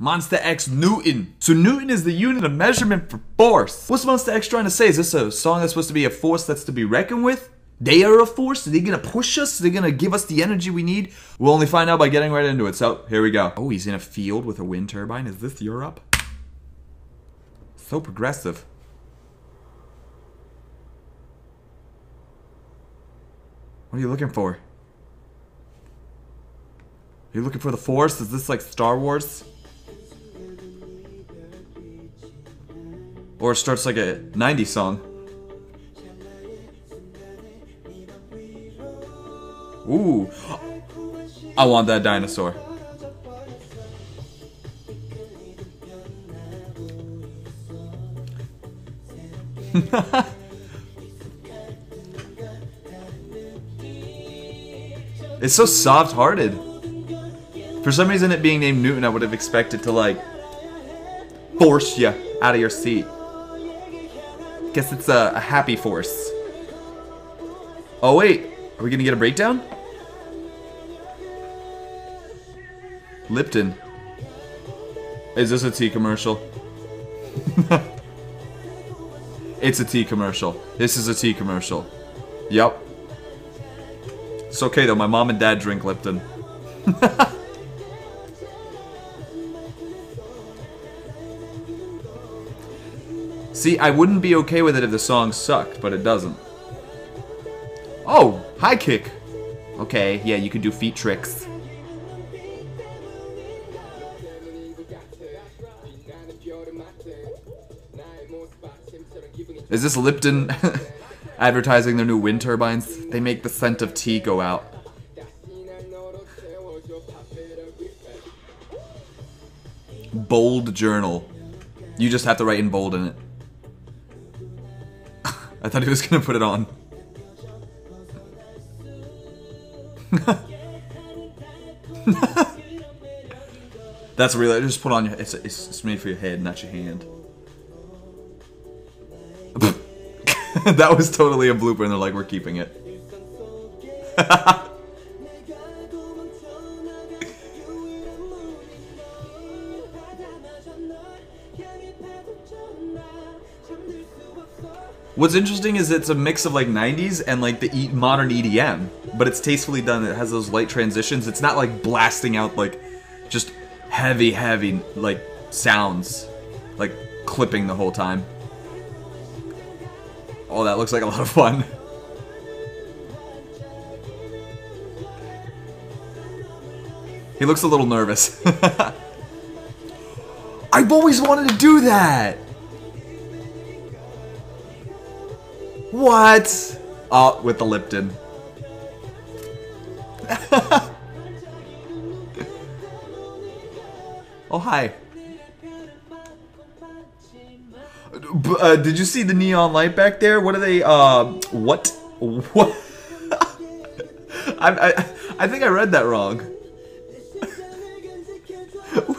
Monsta X Newton. So Newton is the unit of measurement for force. What's Monsta X trying to say? Is this a song that's supposed to be a force that's to be reckoned with? They are a force? Are they gonna push us? Are they gonna give us the energy we need? We'll only find out by getting right into it. So here we go. Oh, he's in a field with a wind turbine. Is this Europe? So progressive. What are you looking for? Are you looking for the Force? Is this like Star Wars? Or it starts like a 90s song. Ooh. I want that dinosaur. it's so soft-hearted. For some reason, it being named Newton, I would have expected to like force you out of your seat. Guess it's a, a happy force. Oh wait, are we gonna get a breakdown? Lipton. Is this a tea commercial? it's a tea commercial. This is a tea commercial. Yep. It's okay though, my mom and dad drink Lipton. See, I wouldn't be okay with it if the song sucked, but it doesn't. Oh, high kick. Okay, yeah, you can do feet tricks. Is this Lipton advertising their new wind turbines? They make the scent of tea go out. Bold journal. You just have to write in bold in it. I thought he was gonna put it on. That's real. Just put on your. It's, it's, it's made for your head, not your hand. that was totally a blooper, and they're like, we're keeping it. What's interesting is it's a mix of like 90s and like the e modern EDM, but it's tastefully done. It has those light transitions. It's not like blasting out like just heavy, heavy like sounds, like clipping the whole time. Oh, that looks like a lot of fun. he looks a little nervous. I've always wanted to do that! What? Oh, with the Lipton. oh, hi. Uh, did you see the neon light back there? What are they, uh, what? What? I, I, I think I read that wrong.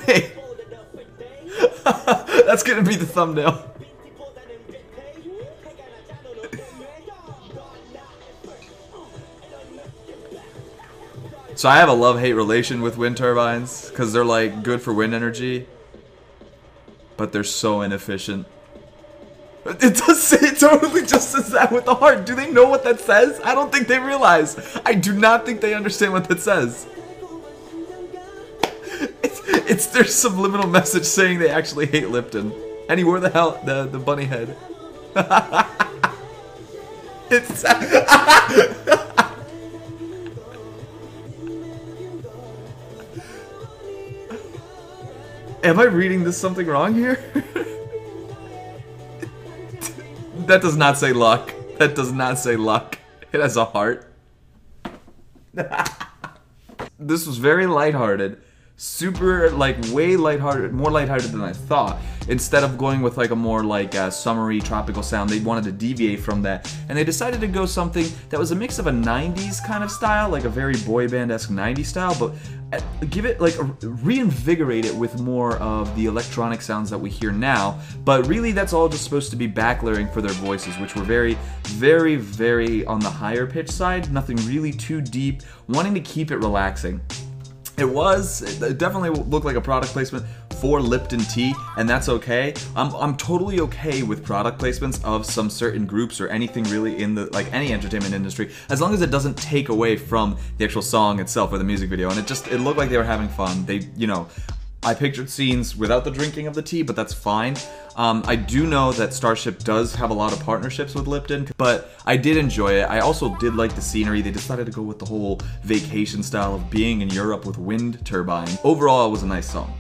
Wait. That's gonna be the thumbnail. So I have a love-hate relation with wind turbines because they're like good for wind energy, but they're so inefficient. It does say it totally just says that with the heart. Do they know what that says? I don't think they realize. I do not think they understand what that says. It's, it's their subliminal message saying they actually hate Lipton. And he wore the hell the the bunny head. it's Am I reading this something wrong here? that does not say luck. That does not say luck. It has a heart. this was very lighthearted. Super, like, way lighthearted, more lighthearted than I thought. Instead of going with, like, a more, like, uh, summery, tropical sound, they wanted to deviate from that. And they decided to go something that was a mix of a 90s kind of style, like a very boy band-esque 90s style, but uh, give it, like, reinvigorate it with more of the electronic sounds that we hear now. But really, that's all just supposed to be backlayering for their voices, which were very, very, very on the higher pitch side. Nothing really too deep, wanting to keep it relaxing. It was, it definitely looked like a product placement for Lipton tea, and that's okay. I'm, I'm totally okay with product placements of some certain groups or anything really in the like any entertainment industry, as long as it doesn't take away from the actual song itself or the music video. And it just it looked like they were having fun. They you know I pictured scenes without the drinking of the tea, but that's fine. Um, I do know that Starship does have a lot of partnerships with Lipton, but I did enjoy it. I also did like the scenery. They decided to go with the whole vacation style of being in Europe with wind turbine. Overall, it was a nice song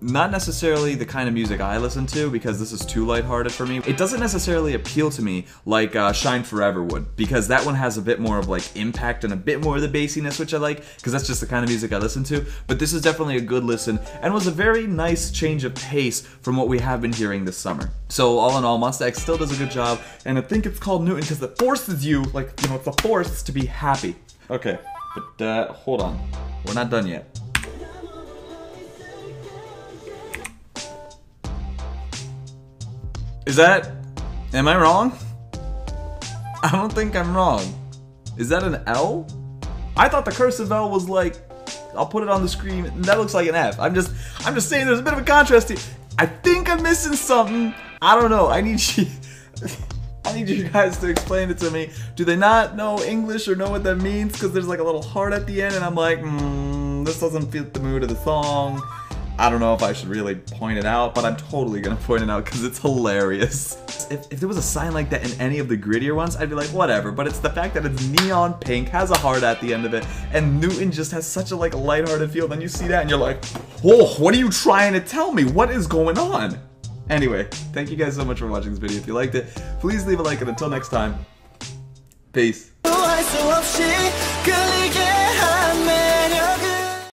not necessarily the kind of music I listen to because this is too lighthearted for me. It doesn't necessarily appeal to me like uh, Shine Forever would because that one has a bit more of like impact and a bit more of the bassiness, which I like because that's just the kind of music I listen to. But this is definitely a good listen and was a very nice change of pace from what we have been hearing this summer. So all in all, Monsta X still does a good job, and I think it's called Newton because it forces you, like you know, it's a force to be happy. Okay, but uh, hold on, we're not done yet. Is that. Am I wrong? I don't think I'm wrong. Is that an L? I thought the cursive L was like. I'll put it on the screen. That looks like an F. I'm just. I'm just saying there's a bit of a contrast here. I think I'm missing something. I don't know. I need you. I need you guys to explain it to me. Do they not know English or know what that means? Because there's like a little heart at the end, and I'm like, hmm, this doesn't fit the mood of the song. I don't know if I should really point it out, but I'm totally gonna point it out because it's hilarious. If, if there was a sign like that in any of the grittier ones, I'd be like, whatever, but it's the fact that it's neon pink, has a heart at the end of it, and Newton just has such a like lighthearted feel, then you see that and you're like, whoa, what are you trying to tell me? What is going on? Anyway, thank you guys so much for watching this video. If you liked it, please leave a like, and until next time, peace.